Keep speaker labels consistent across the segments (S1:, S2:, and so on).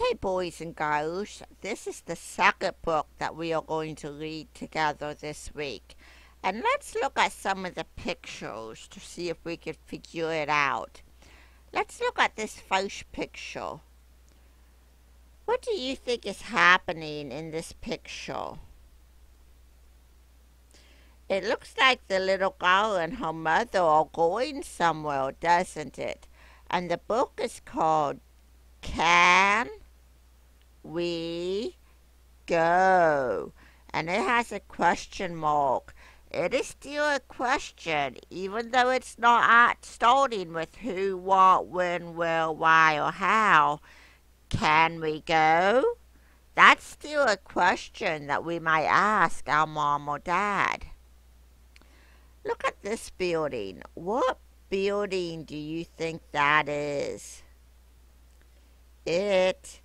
S1: Okay, boys and girls, this is the second book that we are going to read together this week. And let's look at some of the pictures to see if we can figure it out. Let's look at this first picture. What do you think is happening in this picture? It looks like the little girl and her mother are going somewhere, doesn't it? And the book is called Can We Go? And it has a question mark. It is still a question, even though it's not starting with who, what, when, where, why, or how. Can we go? That's still a question that we might ask our mom or dad. Look at this building. What building do you think that is? It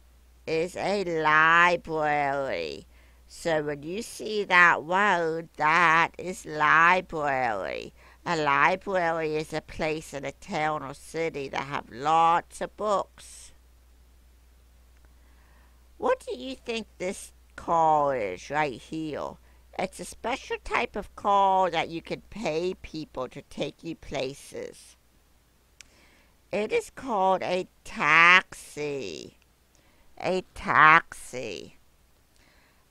S1: is a library. So when you see that word, that is library. A library is a place in a town or city that have lots of books. What do you think this car is right here? It's a special type of car that you can pay people to take you places. It is called a taxi. A taxi.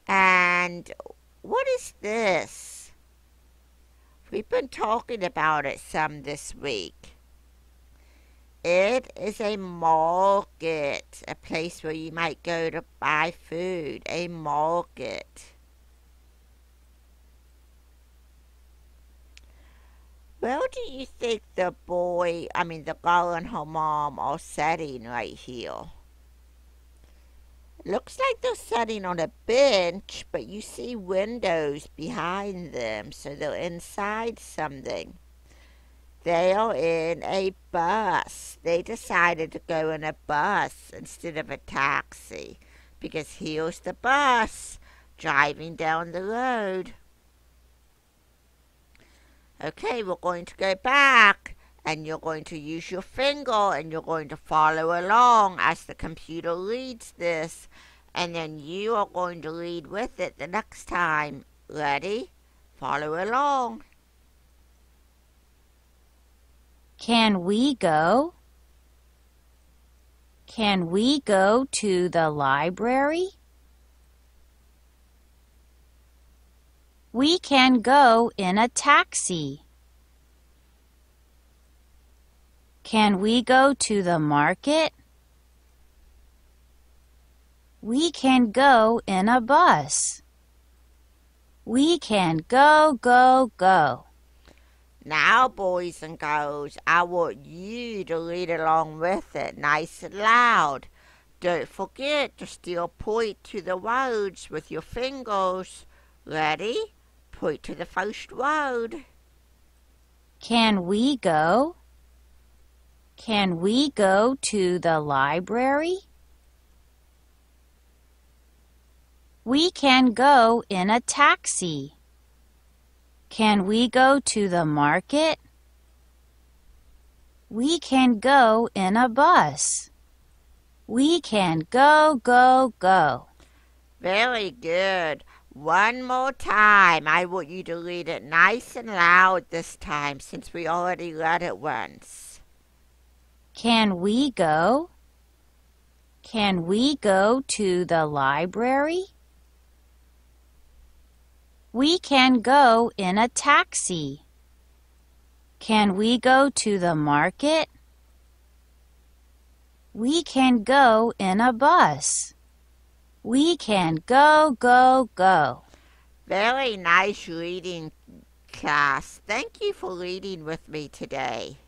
S1: And what is this? We've been talking about it some this week. It is a market, a place where you might go to buy food, a market. Where do you think the boy, I mean the girl and her mom are sitting right here? Looks like they're sitting on a bench, but you see windows behind them, so they're inside something. They are in a bus. They decided to go in a bus instead of a taxi because here's the bus driving down the road. Okay, we're going to go back and you're going to use your finger and you're going to follow along as the computer reads this and then you are going to read with it the next time. Ready? Follow along.
S2: Can we go? Can we go to the library? We can go in a taxi. Can we go to the market? We can go in a bus. We can go, go, go.
S1: Now, boys and girls, I want you to read along with it nice and loud. Don't forget to still point to the words with your fingers. Ready? point to the first word.
S2: Can we go? Can we go to the library? We can go in a taxi. Can we go to the market? We can go in a bus. We can go, go, go.
S1: Very good. One more time. I want you to read it nice and loud this time since we already read it once.
S2: Can we go? Can we go to the library? We can go in a taxi. Can we go to the market? We can go in a bus. We can go, go, go.
S1: Very nice reading, class. Thank you for reading with me today.